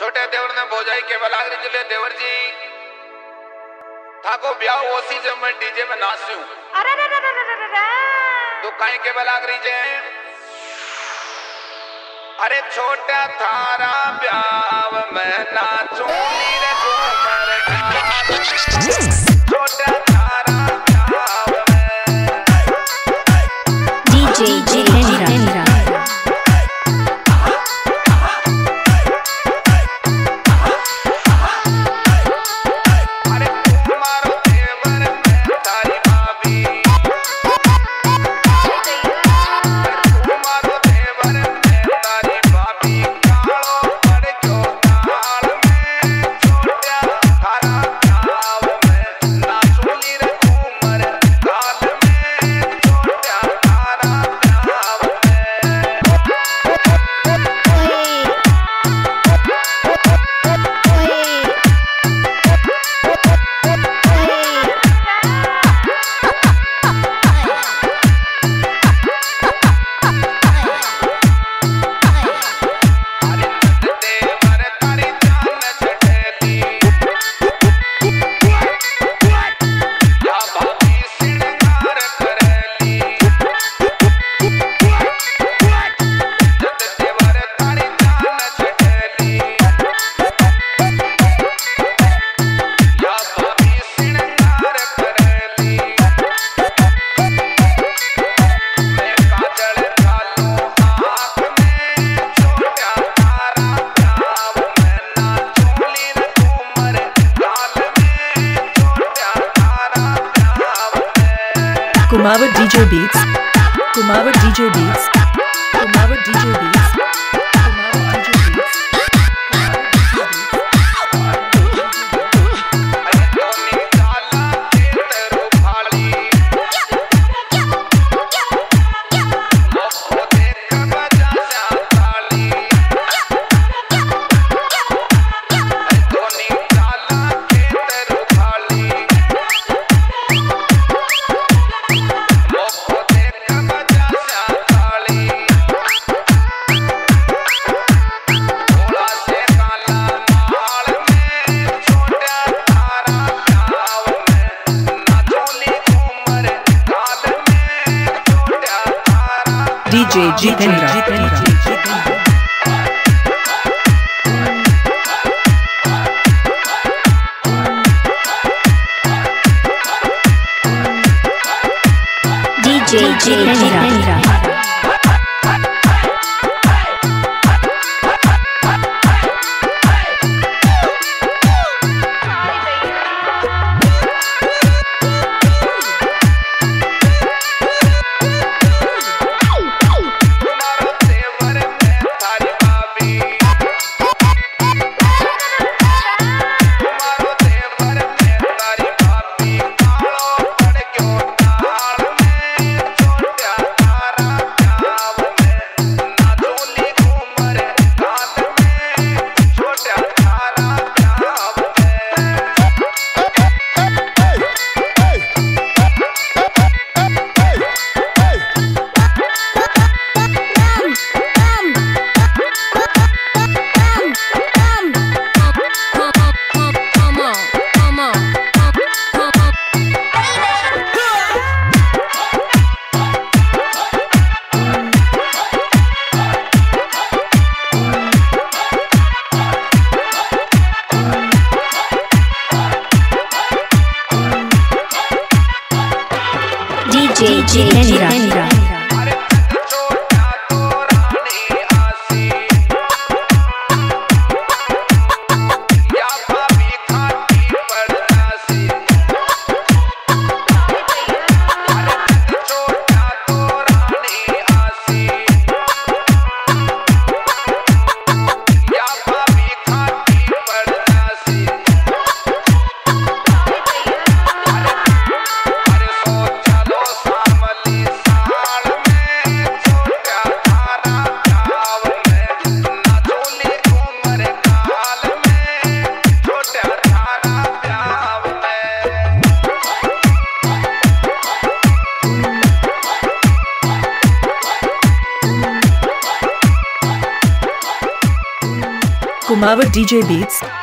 छोटे देवर ने भोजाई के बलागरी ज़िले देवर जी। थाको ब्याह ओसी जब मैं डीजे में नाचू अरे रे रे रे रे रे रे तू काई के बलागरी जे। अरे छोटा थारा ब्याह मैं नाचू नीरे को मर जा। Kumava DJ Beats. Kumava DJ Beats. DJ Jitendra. DJ Kendra. Kumawat DJ Beats.